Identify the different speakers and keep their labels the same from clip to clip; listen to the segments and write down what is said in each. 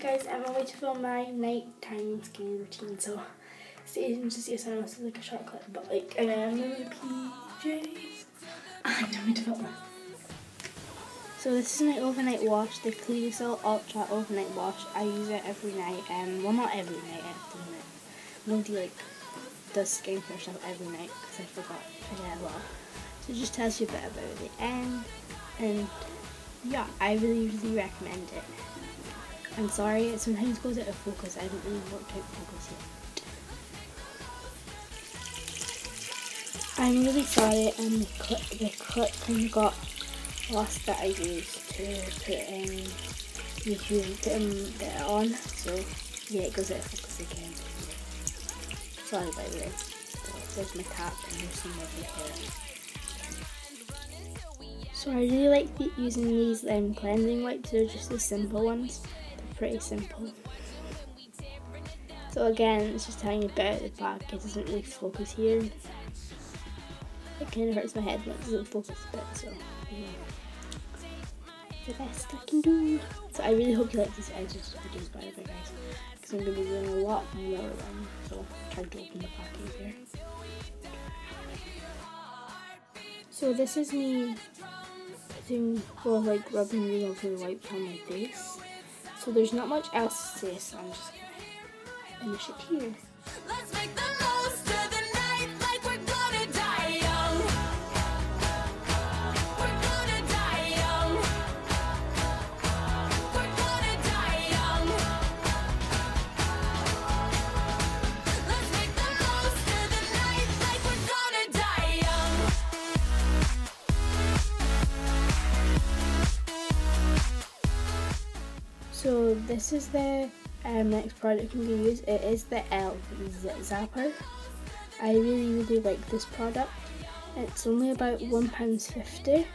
Speaker 1: guys, I'm on my way to film my nighttime skin routine, so stay tuned to see if someone else is like a short clip, but like I'm in my PJs. I don't need to film. So this is my overnight wash, the Clearasil Ultra Overnight Wash. I use it every night, um, well not every night, every night. Nobody like does skincare stuff every night because I forgot, forget a lot. So it just tells you a bit about the end, and yeah, I really, really recommend it. I'm sorry, it sometimes goes out of focus. I haven't really worked out focus yet. I'm really sorry, and the clip, the clip of got lost that I used to put in YouTube, put, um, put it on. So yeah, it goes out of focus again. Sorry by the way. So, there's my cap and there's some lovely hair. So I really like using these um, cleansing wipes. They're just the simple ones pretty simple. So again, it's just telling you about the back. It doesn't really focus here. It kind of hurts my head when it doesn't focus a bit, so yeah. The best I can do. So I really hope you like these edges videos by the way guys. Because I'm going to be doing a lot more of them. So I try to open the package here. So this is me putting, well like rubbing the lovely wipes on my face. So there's not much else to say, so I'm just gonna finish it here. So this is the um, next product I'm going to use. It is the e.l.f. Zapper. I really really like this product. It's only about £1.50.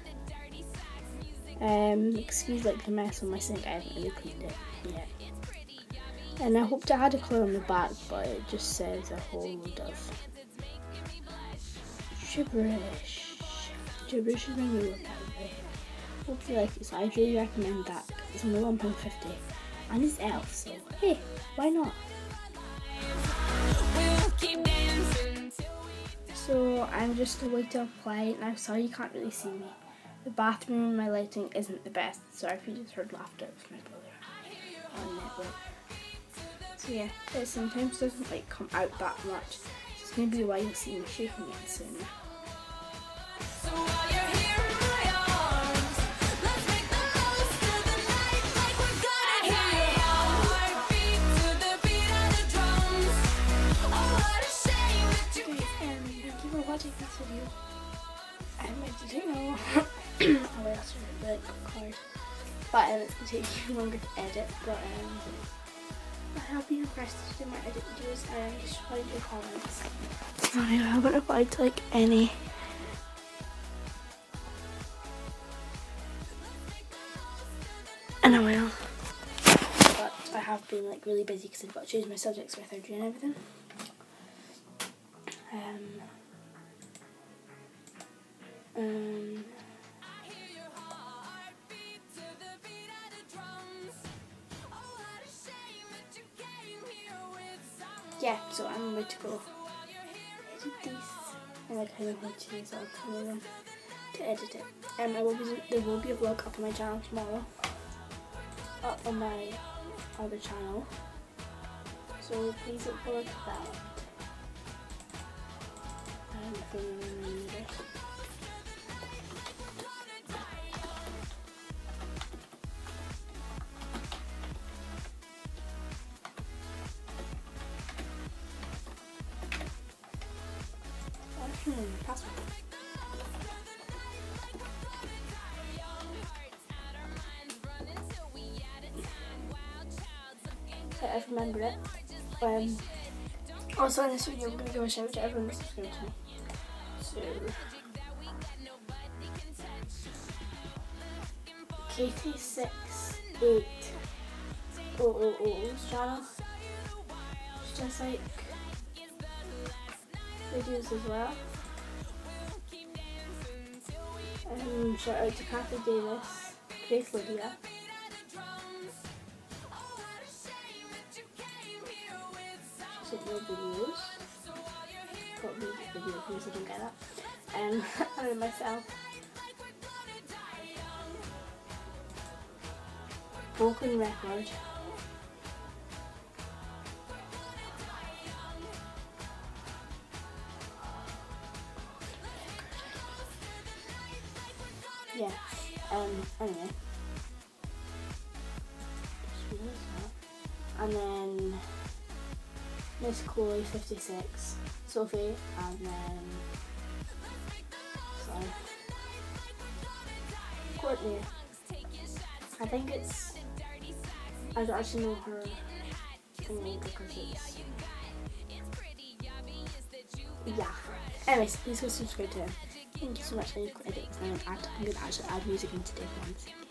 Speaker 1: Um, excuse like the mess on my sink, I haven't really cleaned it yet. And I hope to add a colour on the back, but it just says a whole load of gibberish. Gibberish is my new word, Hope you like it, so I really recommend that. It's only £1.50 and it's elf, so hey, why not? So I'm just away to apply it now. Sorry you can't really see me. The bathroom and my lighting isn't the best. Sorry if you just heard laughter. It's my brother on network. So yeah, it sometimes doesn't like come out that much. So it's maybe why you'll see me shaking it soon. The card. But um, it's going to take you longer to edit. But um, I have been requested to do my edit videos and just find your comments. Sorry, I haven't replied to like any. And I will. But I have been like really busy because I've got to change my subjects for third year and everything. Um, um, yeah, so I'm ready to go. Edit these and I kind of want to use all of them to edit it. Um, I will be, there will be a vlog up on my channel tomorrow, up on my other channel, so please look forward to that. Hmm, password. I've remembered it. Um, also in this video I'm going to give a shout out to everyone who's subscribed to me. So, KT68000's channel. It's just like videos as well. Um, shout out to Kathy Davis, Grace Lydia. Sent your videos. Got me video views, I don't get that. Um, I mean myself. Broken record. Yeah. Um. Anyway. And then Miss Chloe 56, Sophie, and then sorry, Courtney. I think it's I don't actually know her name because it's yeah. Anyways, please go subscribe to him. Thank you so much. for your edit this. I'm going to actually add music into different ones.